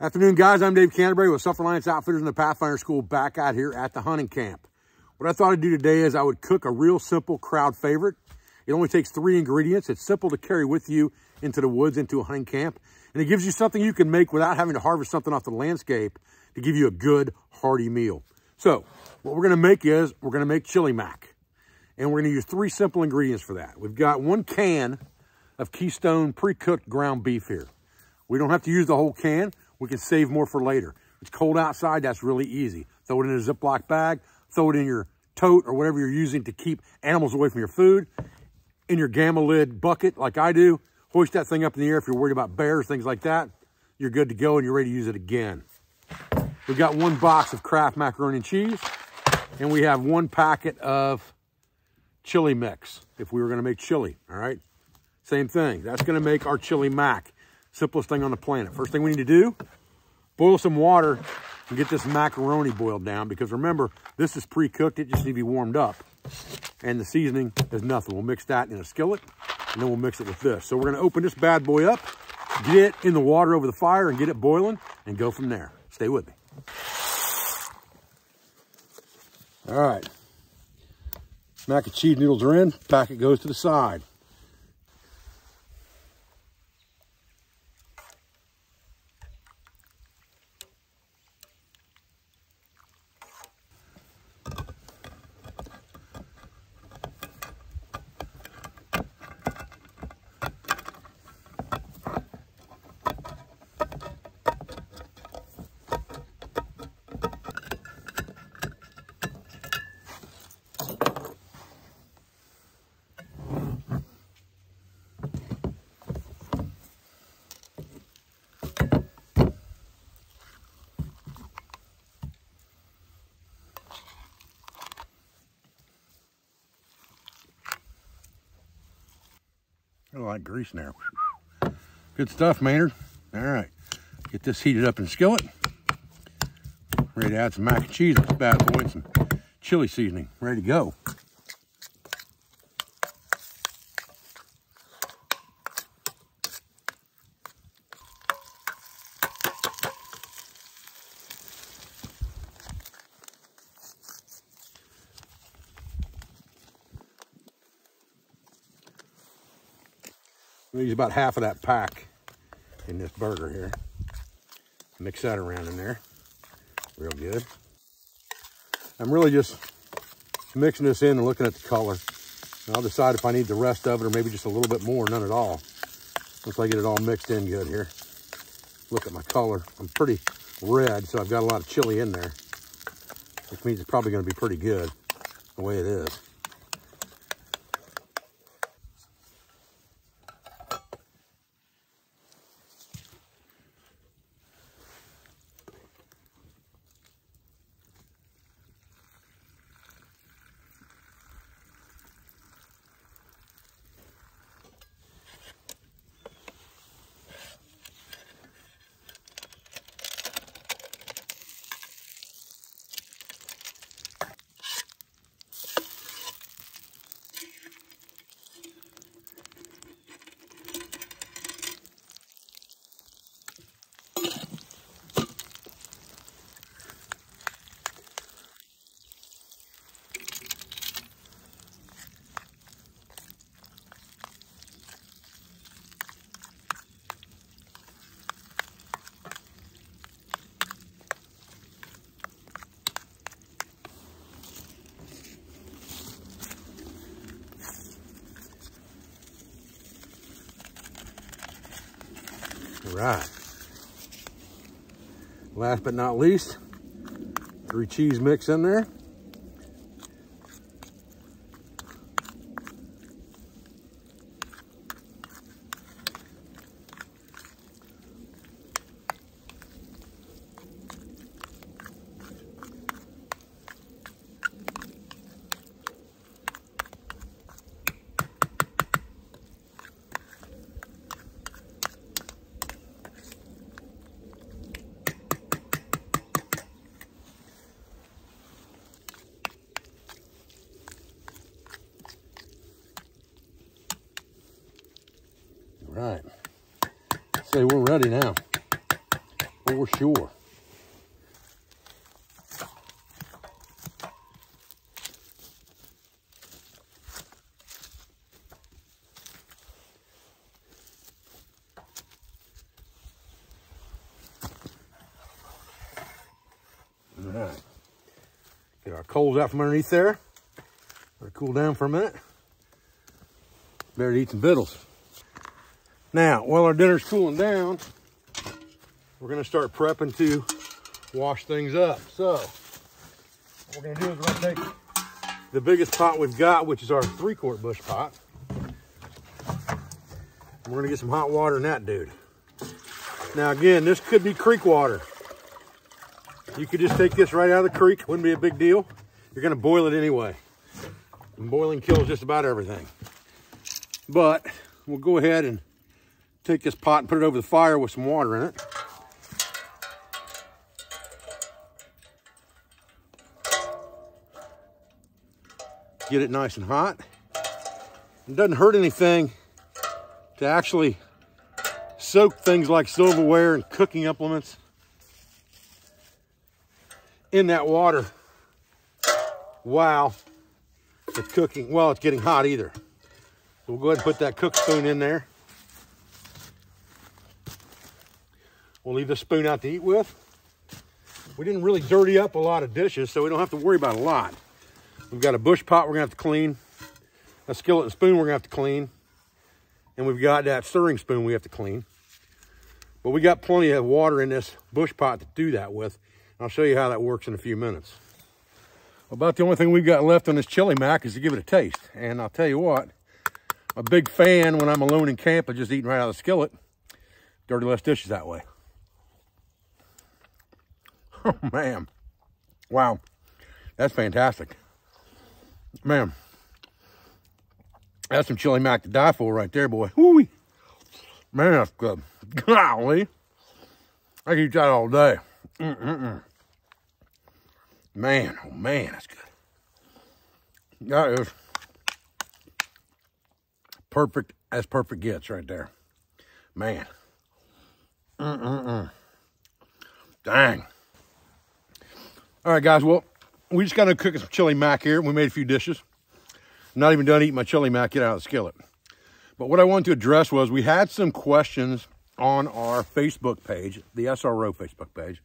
Afternoon, guys. I'm Dave Canterbury with Self Reliance Outfitters and the Pathfinder School back out here at the hunting camp. What I thought I'd do today is I would cook a real simple crowd favorite. It only takes three ingredients. It's simple to carry with you into the woods, into a hunting camp. And it gives you something you can make without having to harvest something off the landscape to give you a good, hearty meal. So what we're gonna make is, we're gonna make chili mac. And we're gonna use three simple ingredients for that. We've got one can of Keystone pre-cooked ground beef here. We don't have to use the whole can. We can save more for later. It's cold outside, that's really easy. Throw it in a Ziploc bag, throw it in your tote or whatever you're using to keep animals away from your food. In your gamma lid bucket, like I do, hoist that thing up in the air if you're worried about bears, things like that. You're good to go and you're ready to use it again. We've got one box of Kraft macaroni and cheese, and we have one packet of chili mix if we were gonna make chili, all right? Same thing, that's gonna make our chili mac. Simplest thing on the planet. First thing we need to do, boil some water and get this macaroni boiled down because remember, this is pre-cooked. It just needs to be warmed up. And the seasoning is nothing. We'll mix that in a skillet and then we'll mix it with this. So we're gonna open this bad boy up, get it in the water over the fire and get it boiling and go from there. Stay with me. All right. Mac and cheese noodles are in, packet goes to the side. I like grease now. Good stuff, Maynard. All right, get this heated up in the skillet. Ready to add some mac and cheese bad boy and some chili seasoning. Ready to go. About half of that pack in this burger here. Mix that around in there, real good. I'm really just mixing this in and looking at the color. And I'll decide if I need the rest of it or maybe just a little bit more, none at all. Once I get it all mixed in good here. Look at my color. I'm pretty red, so I've got a lot of chili in there, which means it's probably gonna be pretty good the way it is. Right. Last but not least, three cheese mix in there. Ready now. For sure. All right. Get our coals out from underneath there. Let it cool down for a minute. Better eat some victuals. Now, while our dinner's cooling down, we're gonna start prepping to wash things up. So, what we're gonna do is we're gonna take the biggest pot we've got, which is our three quart bush pot. We're gonna get some hot water in that dude. Now again, this could be creek water. You could just take this right out of the creek, wouldn't be a big deal. You're gonna boil it anyway. And boiling kills just about everything. But we'll go ahead and take this pot and put it over the fire with some water in it. Get it nice and hot. It doesn't hurt anything to actually soak things like silverware and cooking implements in that water while it's cooking, well, it's getting hot either. So we'll go ahead and put that cook spoon in there. We'll leave the spoon out to eat with. We didn't really dirty up a lot of dishes, so we don't have to worry about a lot. We've got a bush pot we're gonna have to clean, a skillet and spoon we're gonna have to clean, and we've got that stirring spoon we have to clean. But we got plenty of water in this bush pot to do that with. I'll show you how that works in a few minutes. About the only thing we've got left on this chili mac is to give it a taste. And I'll tell you what, a big fan when I'm alone in camp of just eating right out of the skillet. Dirty less dishes that way. Oh, man. Wow. That's fantastic. Man. That's some chili mac to die for right there, boy. Woo Man, that's good. Golly. I could eat that all day. Mm -mm -mm. Man, oh man, that's good. That is perfect as perfect gets right there. Man. Mm-mm-mm. Dang. All right, guys. Well, we just got to cook some chili mac here. We made a few dishes. I'm not even done eating my chili mac. Get out of the skillet. But what I wanted to address was we had some questions on our Facebook page, the SRO Facebook page.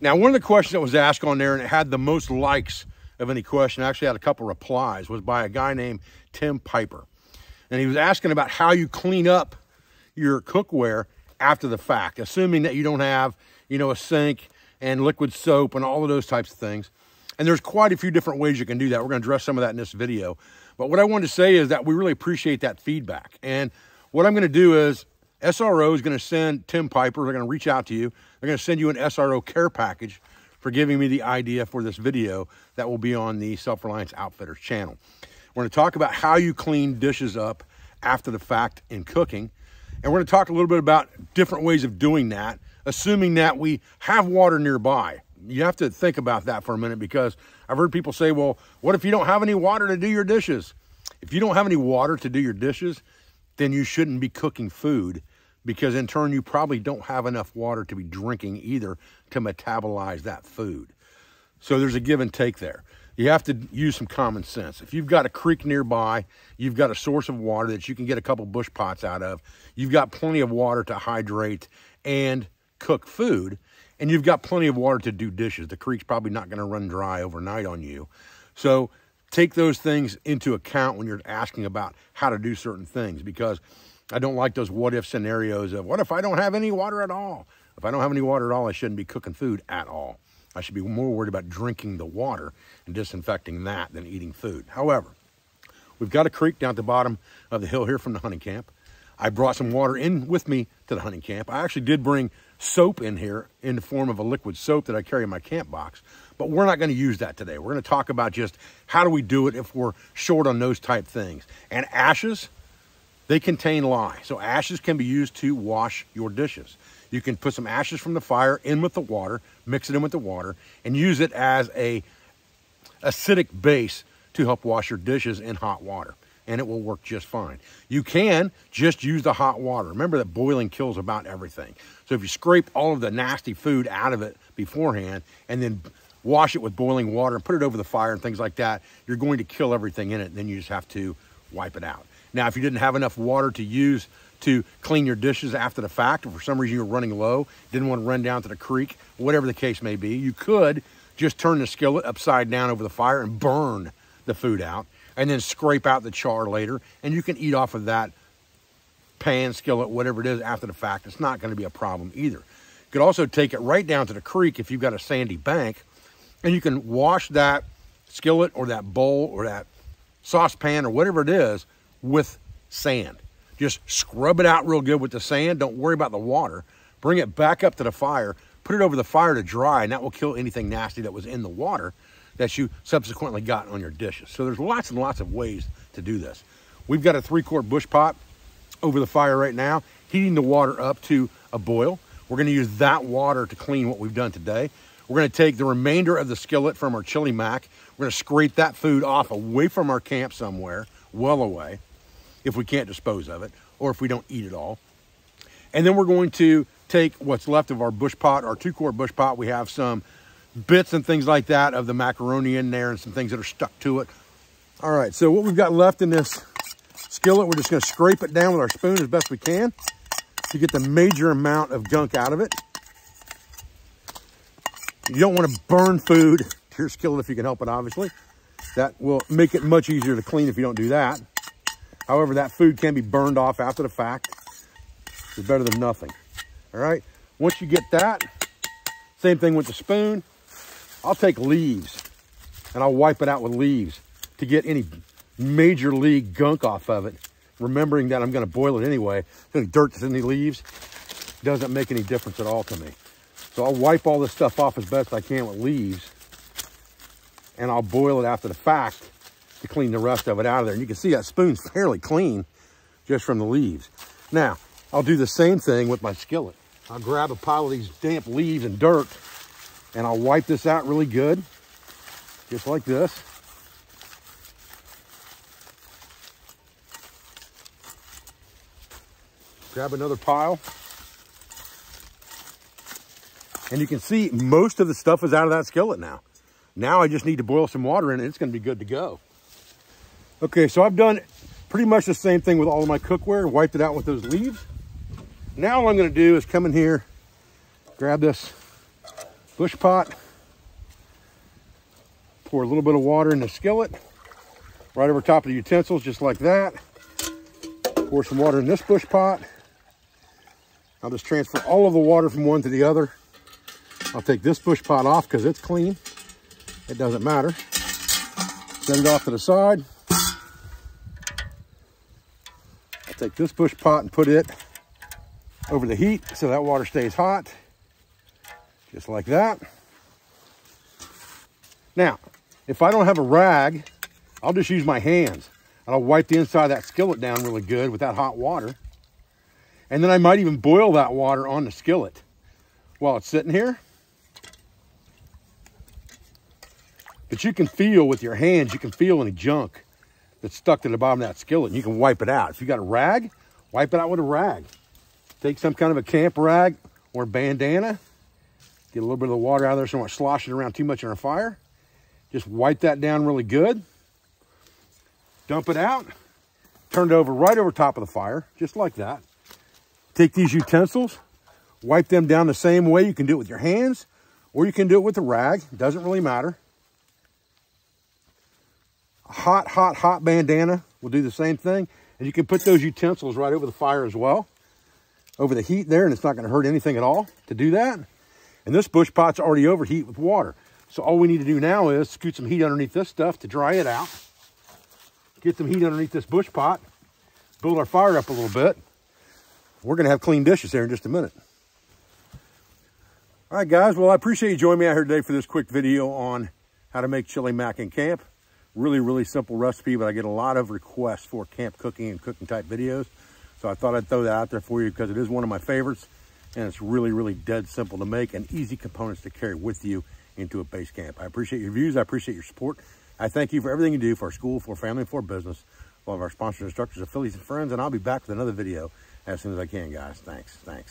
Now, one of the questions that was asked on there and it had the most likes of any question, I actually had a couple replies, was by a guy named Tim Piper. And he was asking about how you clean up your cookware after the fact, assuming that you don't have, you know, a sink and liquid soap and all of those types of things. And there's quite a few different ways you can do that. We're going to address some of that in this video. But what I wanted to say is that we really appreciate that feedback. And what I'm going to do is SRO is going to send Tim Piper, they're going to reach out to you. They're going to send you an SRO care package for giving me the idea for this video that will be on the Self-Reliance Outfitters channel. We're going to talk about how you clean dishes up after the fact in cooking. And we're going to talk a little bit about different ways of doing that, assuming that we have water nearby. You have to think about that for a minute because I've heard people say, well, what if you don't have any water to do your dishes? If you don't have any water to do your dishes, then you shouldn't be cooking food because in turn you probably don't have enough water to be drinking either to metabolize that food. So there's a give and take there. You have to use some common sense. If you've got a creek nearby, you've got a source of water that you can get a couple bush pots out of, you've got plenty of water to hydrate and cook food, and you've got plenty of water to do dishes. The creek's probably not going to run dry overnight on you. So take those things into account when you're asking about how to do certain things because I don't like those what if scenarios of what if I don't have any water at all? If I don't have any water at all, I shouldn't be cooking food at all. I should be more worried about drinking the water and disinfecting that than eating food. However, we've got a creek down at the bottom of the hill here from the hunting camp. I brought some water in with me to the hunting camp. I actually did bring soap in here in the form of a liquid soap that I carry in my camp box, but we're not going to use that today. We're going to talk about just how do we do it if we're short on those type things. And ashes, they contain lye. So ashes can be used to wash your dishes. You can put some ashes from the fire in with the water, mix it in with the water, and use it as a acidic base to help wash your dishes in hot water. And it will work just fine. You can just use the hot water. Remember that boiling kills about everything. So if you scrape all of the nasty food out of it beforehand and then wash it with boiling water and put it over the fire and things like that, you're going to kill everything in it. And then you just have to wipe it out. Now, if you didn't have enough water to use to clean your dishes after the fact, or for some reason you're running low, didn't want to run down to the creek, whatever the case may be, you could just turn the skillet upside down over the fire and burn the food out and then scrape out the char later. And you can eat off of that pan, skillet, whatever it is after the fact. It's not going to be a problem either. You could also take it right down to the creek if you've got a sandy bank and you can wash that skillet or that bowl or that saucepan or whatever it is with sand. Just scrub it out real good with the sand. Don't worry about the water. Bring it back up to the fire. Put it over the fire to dry, and that will kill anything nasty that was in the water that you subsequently got on your dishes. So there's lots and lots of ways to do this. We've got a three quart bush pot over the fire right now, heating the water up to a boil. We're gonna use that water to clean what we've done today. We're gonna take the remainder of the skillet from our chili mac. We're gonna scrape that food off away from our camp somewhere, well away, if we can't dispose of it, or if we don't eat it all. And then we're going to take what's left of our bush pot, our two quart bush pot. We have some bits and things like that of the macaroni in there and some things that are stuck to it. All right, so what we've got left in this skillet, we're just gonna scrape it down with our spoon as best we can to get the major amount of gunk out of it. You don't wanna burn food to your skillet if you can help it, obviously. That will make it much easier to clean if you don't do that. However, that food can be burned off after the fact. It's better than nothing. All right, once you get that, same thing with the spoon. I'll take leaves and I'll wipe it out with leaves to get any major league gunk off of it. Remembering that I'm gonna boil it anyway. Any dirt that's in the leaves doesn't make any difference at all to me. So I'll wipe all this stuff off as best I can with leaves and I'll boil it after the fact to clean the rest of it out of there. And you can see that spoon's fairly clean just from the leaves. Now, I'll do the same thing with my skillet. I'll grab a pile of these damp leaves and dirt and I'll wipe this out really good, just like this. Grab another pile. And you can see most of the stuff is out of that skillet now. Now I just need to boil some water in it. It's gonna be good to go. Okay, so I've done pretty much the same thing with all of my cookware, wiped it out with those leaves. Now all I'm gonna do is come in here, grab this bush pot, pour a little bit of water in the skillet, right over top of the utensils, just like that. Pour some water in this bush pot. I'll just transfer all of the water from one to the other. I'll take this bush pot off because it's clean. It doesn't matter. Set it off to the side. I'll take this bush pot and put it over the heat so that water stays hot. Just like that. Now, if I don't have a rag, I'll just use my hands. And I'll wipe the inside of that skillet down really good with that hot water. And then I might even boil that water on the skillet while it's sitting here. But you can feel with your hands, you can feel any junk that's stuck to the bottom of that skillet and you can wipe it out. If you got a rag, wipe it out with a rag. Take some kind of a camp rag or bandana, get a little bit of the water out of there so I'm not sloshing around too much on our fire. Just wipe that down really good. Dump it out. Turn it over right over top of the fire, just like that. Take these utensils, wipe them down the same way. You can do it with your hands or you can do it with a rag. It doesn't really matter. A hot, hot, hot bandana will do the same thing. And you can put those utensils right over the fire as well, over the heat there, and it's not going to hurt anything at all to do that. And this bush pot's already overheat with water. So all we need to do now is scoot some heat underneath this stuff to dry it out. Get some heat underneath this bush pot. Build our fire up a little bit. We're going to have clean dishes here in just a minute. All right, guys. Well, I appreciate you joining me out here today for this quick video on how to make chili mac in camp. Really, really simple recipe, but I get a lot of requests for camp cooking and cooking type videos. So I thought I'd throw that out there for you because it is one of my favorites and it's really, really dead simple to make and easy components to carry with you into a base camp. I appreciate your views. I appreciate your support. I thank you for everything you do for our school, for family, for business. one of our sponsors, instructors, affiliates, and friends, and I'll be back with another video as soon as I can, guys. Thanks. Thanks.